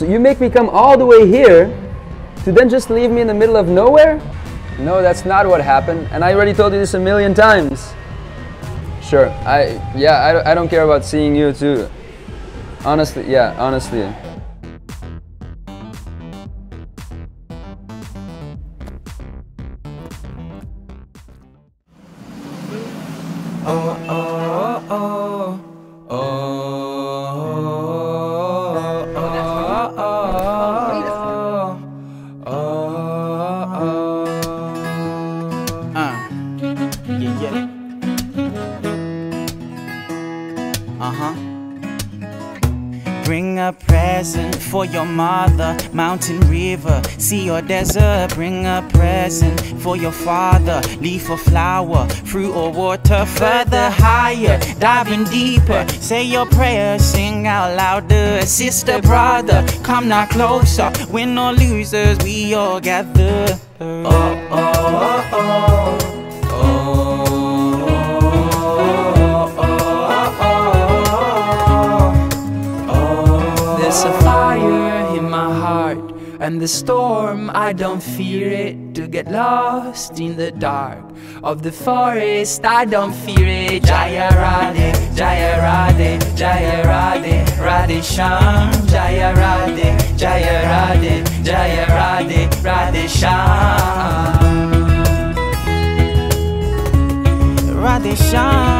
So you make me come all the way here to then just leave me in the middle of nowhere? No, that's not what happened. And I already told you this a million times. Sure. I yeah, I, don't- I don't care about seeing you too. Honestly, yeah, honestly. Uh, yeah. Uh huh. Bring a present for your mother, mountain river, sea or desert. Bring a present for your father, leaf or flower, fruit or water. Further higher, diving deeper. Say your prayers, sing out louder. Sister, brother, come now closer. Win or losers, we all gather. Oh, oh, There's a fire in my heart, and the storm, I don't fear it. To get lost in the dark of the forest, I don't fear it. Jaya Radhe, Jaya Radhe, Jaya Radhe, Radhe Shyam, Jaya Radhe, Jaya Radhe, Jaya Radhe, Radhe Shyam. Radhe Shyam.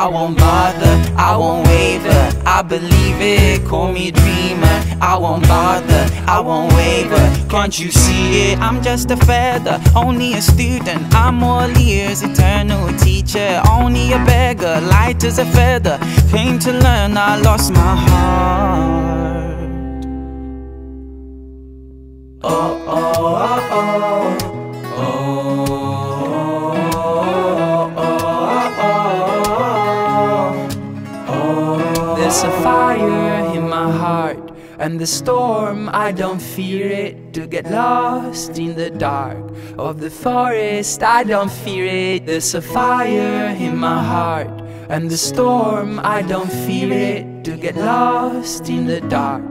I won't bother, I won't waver, I believe it. Call me dreamer, I won't bother, I won't waver. Can't you see it? I'm just a feather, only a student. I'm all ears, eternal teacher, only a beggar, light as a feather. Pain to learn, I lost my heart. There's and the storm, I don't fear it. To get lost in the dark of the forest, I don't fear it. There's a fire in my heart, and the storm, I don't fear it. To get lost in the dark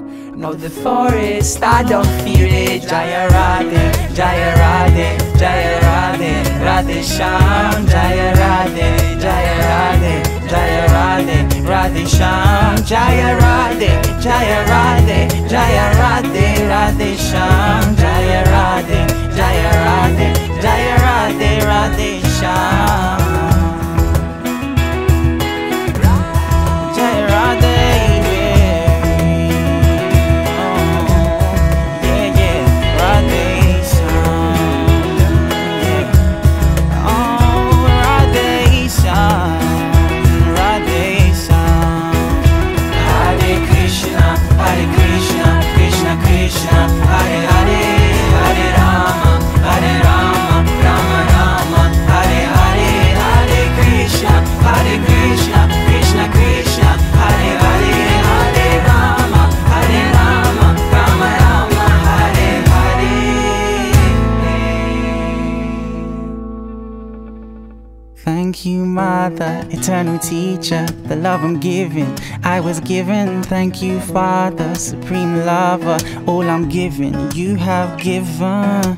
of the forest, I don't fear it. Jaya Radhe, Jaya Radhe, Jaya Radhe, Radhe Shyam, Jaya Radhe, Jaya Radhe, Jaya Radhe, Radhe Shyam, Jaya Radhe, Jaya Radhe, Jaya Thank you, Mother, eternal teacher, the love I'm giving. I was given. Thank you, Father, supreme lover. All I'm giving, you have given.